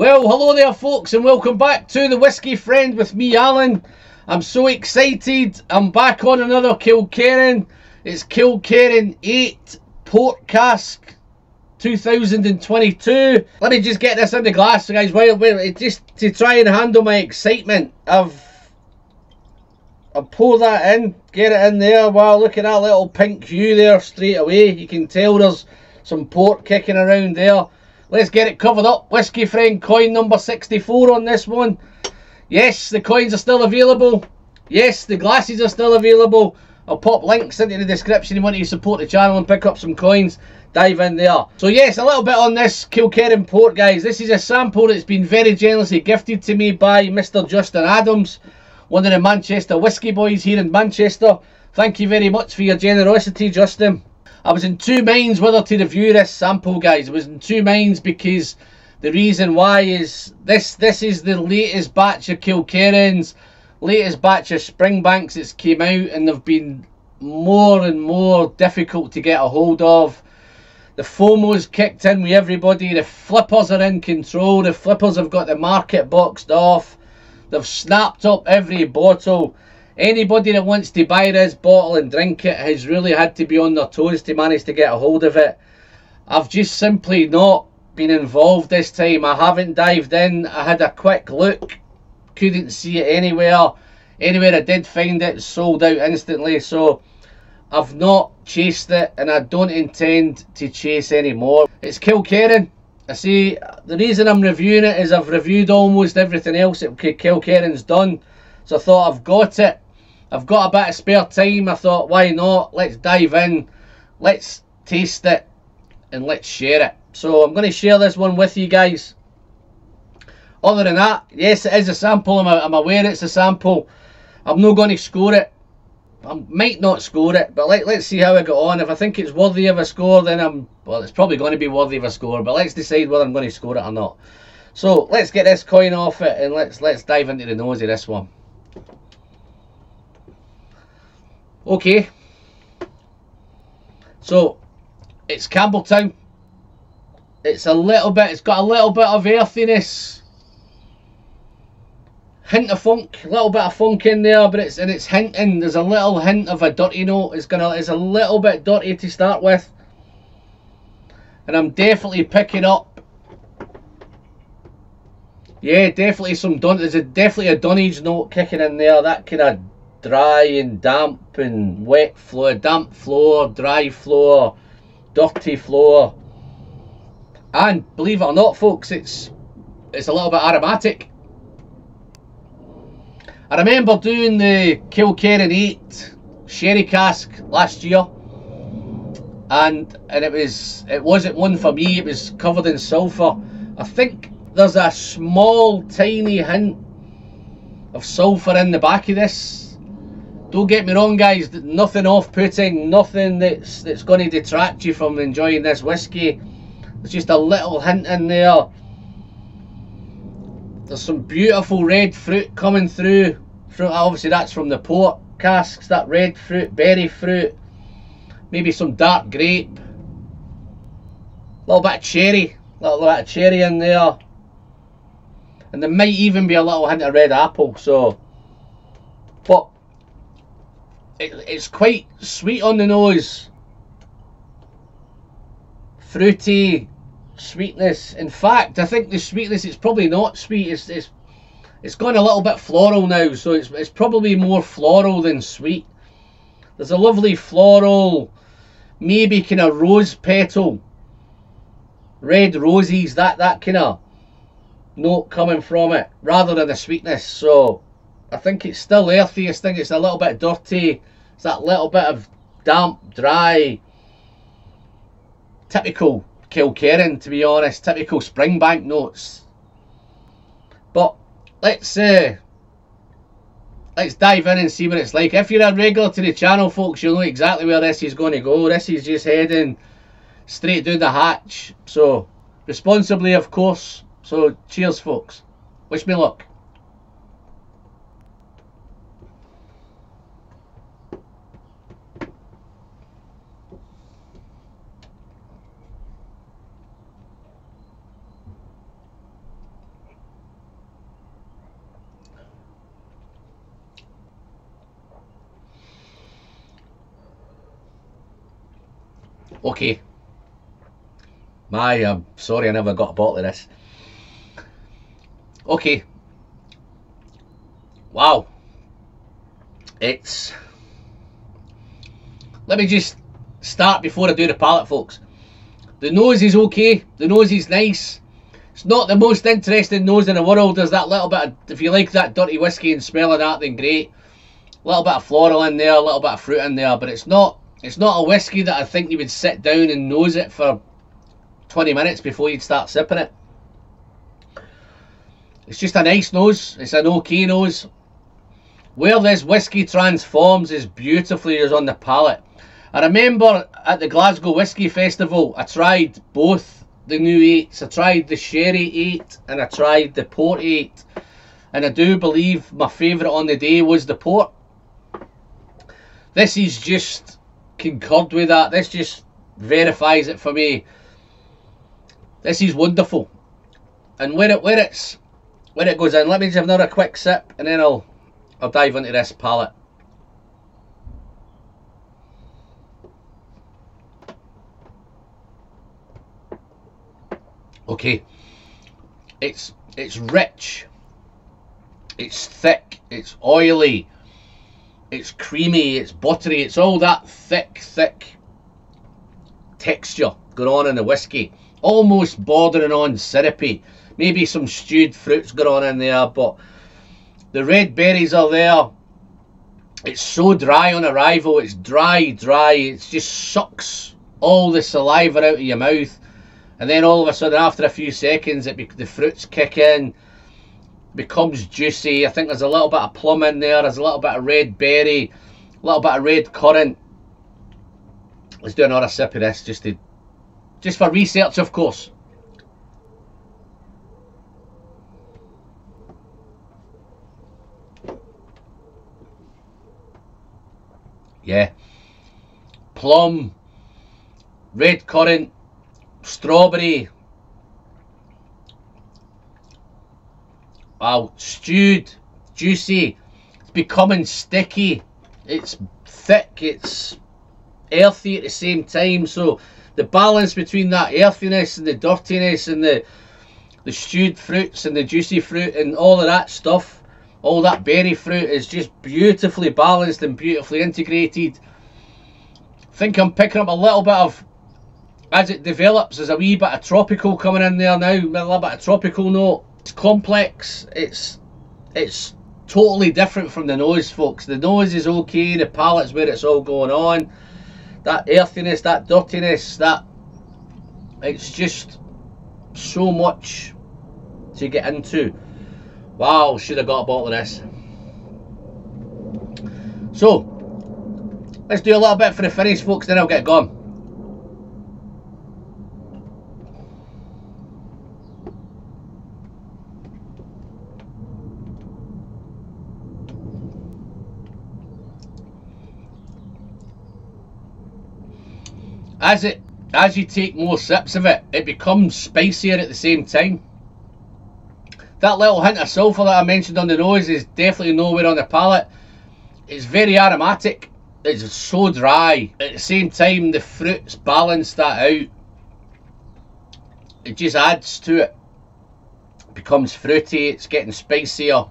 Well, hello there, folks, and welcome back to the Whisky Friend with me, Alan. I'm so excited. I'm back on another Kilkerran. It's Kilkerran 8 Port Cask 2022. Let me just get this in the glass, guys. Well, well, uh, just to try and handle my excitement, I've I'll that in, get it in there. Wow, look at that little pink hue there straight away. You can tell there's some port kicking around there. Let's get it covered up. Whisky Friend coin number 64 on this one. Yes, the coins are still available. Yes, the glasses are still available. I'll pop links into the description if you want to support the channel and pick up some coins. Dive in there. So yes, a little bit on this Kilkerran port, guys. This is a sample that's been very generously gifted to me by Mr. Justin Adams, one of the Manchester Whiskey Boys here in Manchester. Thank you very much for your generosity, Justin. I was in two minds whether to review this sample, guys. I was in two minds because the reason why is this this is the latest batch of Kilkerrans, latest batch of Springbanks that's came out and they've been more and more difficult to get a hold of. The FOMO's kicked in with everybody, the flippers are in control, the flippers have got the market boxed off, they've snapped up every bottle Anybody that wants to buy this bottle and drink it has really had to be on their toes to manage to get a hold of it. I've just simply not been involved this time. I haven't dived in. I had a quick look. Couldn't see it anywhere. Anywhere I did find it, sold out instantly. So I've not chased it and I don't intend to chase anymore. It's Kilkerran. I see the reason I'm reviewing it is I've reviewed almost everything else that Kilkerran's done. So I thought I've got it. I've got a bit of spare time. I thought, why not? Let's dive in. Let's taste it. And let's share it. So I'm going to share this one with you guys. Other than that, yes, it is a sample. I'm, I'm aware it's a sample. I'm not going to score it. I might not score it, but let, let's see how I go on. If I think it's worthy of a score, then I'm... Well, it's probably going to be worthy of a score, but let's decide whether I'm going to score it or not. So, let's get this coin off it, and let's let's dive into the nose of this one. Okay. So, it's Campbeltown. It's a little bit, it's got a little bit of earthiness. Hint of funk, a little bit of funk in there, but it's and it's hinting. There's a little hint of a dirty note. It's gonna, it's a little bit dirty to start with, and I'm definitely picking up. Yeah, definitely some dun. There's a definitely a dunnage note kicking in there. That kind of dry and damp and wet floor, damp floor, dry floor, dirty floor. And believe it or not, folks, it's it's a little bit aromatic. I remember doing the Kilkerran 8 sherry cask last year. And and it was it wasn't one for me, it was covered in sulphur. I think there's a small tiny hint of sulphur in the back of this don't get me wrong, guys. Nothing off-putting. Nothing that's that's going to detract you from enjoying this whiskey. There's just a little hint in there. There's some beautiful red fruit coming through. Obviously, that's from the port casks. That red fruit, berry fruit, maybe some dark grape. A little bit of cherry, a little bit of cherry in there. And there might even be a little hint of red apple. So, but it, it's quite sweet on the nose. Fruity sweetness. In fact, I think the sweetness it's probably not sweet. It's it's it's gone a little bit floral now, so it's it's probably more floral than sweet. There's a lovely floral, maybe kind of rose petal, red roses, that that kind of note coming from it, rather than the sweetness. So I think it's still earthy. I think it's a little bit dirty. It's that little bit of damp, dry, typical Kilkerran, to be honest. Typical Springbank notes. But let's uh, let's dive in and see what it's like. If you're a regular to the channel, folks, you'll know exactly where this is going to go. This is just heading straight down the hatch. So, responsibly, of course. So, cheers, folks. Wish me luck. Okay. My, I'm sorry I never got a bottle of this. Okay. Wow. It's... Let me just start before I do the palate, folks. The nose is okay. The nose is nice. It's not the most interesting nose in the world. There's that little bit of, if you like that dirty whiskey and smell of that, then great. A little bit of floral in there, a little bit of fruit in there, but it's not it's not a whiskey that I think you would sit down and nose it for 20 minutes before you'd start sipping it. It's just a nice nose. It's an okay nose. Where this whiskey transforms is beautifully is on the palate. I remember at the Glasgow Whisky Festival, I tried both the new eights. I tried the Sherry eight and I tried the Port eight. And I do believe my favourite on the day was the Port. This is just concurred with that. This just verifies it for me. This is wonderful. And where it where it's where it goes in, let me just have another quick sip and then I'll I'll dive into this palate. Okay. It's it's rich. It's thick, it's oily it's creamy, it's buttery, it's all that thick, thick texture going on in the whiskey. Almost bordering on syrupy. Maybe some stewed fruits going on in there, but the red berries are there. It's so dry on arrival, it's dry, dry, it just sucks all the saliva out of your mouth. And then all of a sudden, after a few seconds, it the fruits kick in becomes juicy. I think there's a little bit of plum in there. There's a little bit of red berry, a little bit of red currant. Let's do another sip of this just to, just for research, of course. Yeah. Plum, red currant, strawberry, Wow, stewed, juicy. It's becoming sticky. It's thick. It's earthy at the same time. So the balance between that earthiness and the dirtiness and the the stewed fruits and the juicy fruit and all of that stuff, all that berry fruit is just beautifully balanced and beautifully integrated. I think I'm picking up a little bit of as it develops, there's a wee bit of tropical coming in there now, a little bit of tropical note. It's complex. It's it's totally different from the nose, folks. The nose is okay. The palate's where it's all going on. That earthiness, that dirtiness, that it's just so much to get into. Wow, should have got a bottle of this. So, let's do a little bit for the finish, folks, then I'll get gone. As it as you take more sips of it, it becomes spicier at the same time. That little hint of sulphur that I mentioned on the nose is definitely nowhere on the palate. It's very aromatic. It's so dry. At the same time, the fruits balance that out. It just adds to it. it becomes fruity. It's getting spicier.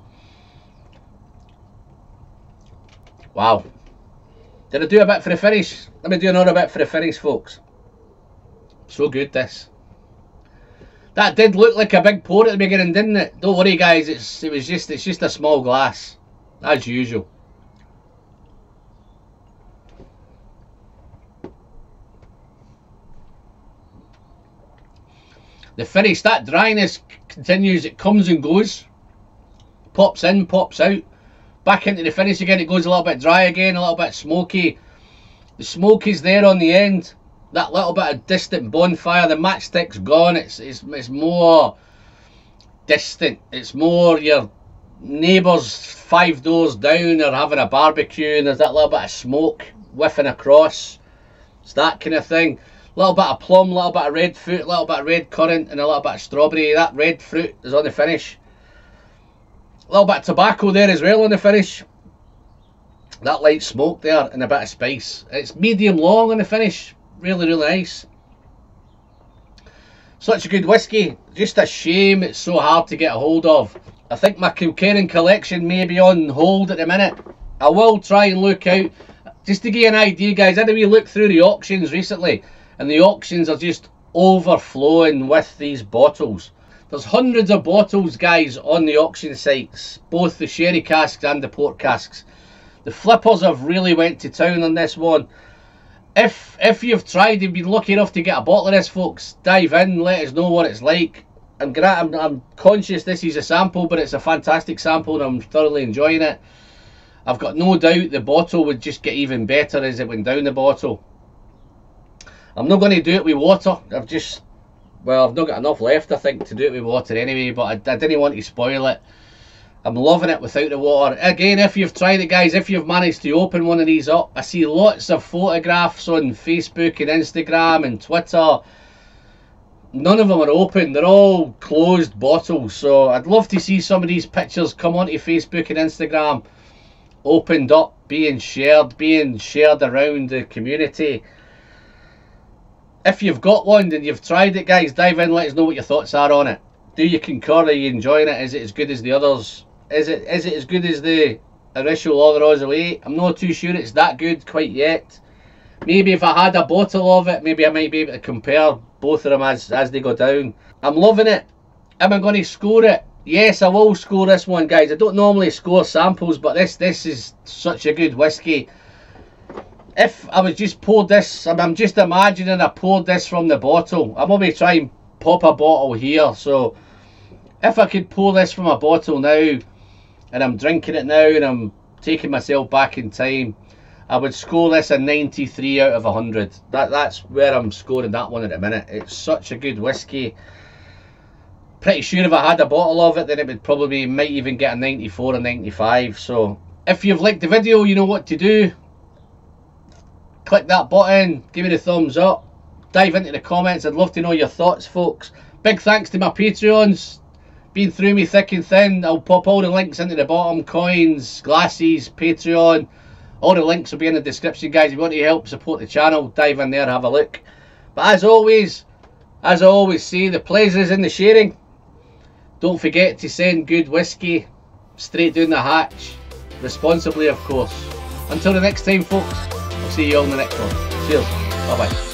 Wow. Did I do a bit for the finish? Let me do another bit for the finish, folks. So good, this. That did look like a big pour at the beginning, didn't it? Don't worry, guys. It's it was just it's just a small glass, as usual. The finish, that dryness continues. It comes and goes. Pops in, pops out back into the finish again. It goes a little bit dry again, a little bit smoky. The smoke is there on the end. That little bit of distant bonfire. The matchstick's gone. It's it's it's more distant. It's more your neighbours five doors down are having a barbecue and there's that little bit of smoke whiffing across. It's that kind of thing. A little bit of plum, a little bit of red fruit, a little bit of red currant and a little bit of strawberry. That red fruit is on the finish. A little bit of tobacco there as well on the finish. That light smoke there and a bit of spice. It's medium long on the finish. Really, really nice. Such a good whiskey. Just a shame it's so hard to get a hold of. I think my Kilkerran collection may be on hold at the minute. I will try and look out. Just to give you an idea, guys, I had a wee look through the auctions recently, and the auctions are just overflowing with these bottles. There's hundreds of bottles, guys, on the auction sites, both the sherry casks and the port casks. The flippers have really went to town on this one if if you've tried and been lucky enough to get a bottle of this, folks, dive in, let us know what it's like. I'm, I'm, I'm conscious this is a sample, but it's a fantastic sample and I'm thoroughly enjoying it. I've got no doubt the bottle would just get even better as it went down the bottle. I'm not going to do it with water. I've just, well, I've not got enough left, I think, to do it with water anyway, but I, I didn't want to spoil it. I'm loving it without the water. Again, if you've tried it, guys, if you've managed to open one of these up, I see lots of photographs on Facebook and Instagram and Twitter. None of them are open. They're all closed bottles. So I'd love to see some of these pictures come onto Facebook and Instagram, opened up, being shared, being shared around the community. If you've got one and you've tried it, guys, dive in, let us know what your thoughts are on it. Do you concur? Are you enjoying it? Is it as good as the others? Is it is it as good as the initial Oloroso away? I'm not too sure it's that good quite yet. Maybe if I had a bottle of it, maybe I might be able to compare both of them as, as they go down. I'm loving it. Am I going to score it? Yes, I will score this one, guys. I don't normally score samples, but this this is such a good whiskey. If I was just poured this, I'm just imagining I poured this from the bottle. I'm going to try and pop a bottle here. So if I could pour this from a bottle now, and I'm drinking it now and I'm taking myself back in time, I would score this a 93 out of 100. That That's where I'm scoring that one at the minute. It's such a good whiskey. Pretty sure if I had a bottle of it, then it would probably might even get a 94 or 95. So if you've liked the video, you know what to do. Click that button, give me the thumbs up, dive into the comments. I'd love to know your thoughts, folks. Big thanks to my Patreons been through me thick and thin. I'll pop all the links into the bottom. Coins, glasses, Patreon. All the links will be in the description, guys. If you want to help support the channel, dive in there have a look. But as always, as I always say, the pleasure's in the sharing. Don't forget to send good whiskey straight down the hatch. Responsibly, of course. Until the next time, folks, see you in the next one. Cheers. Bye-bye.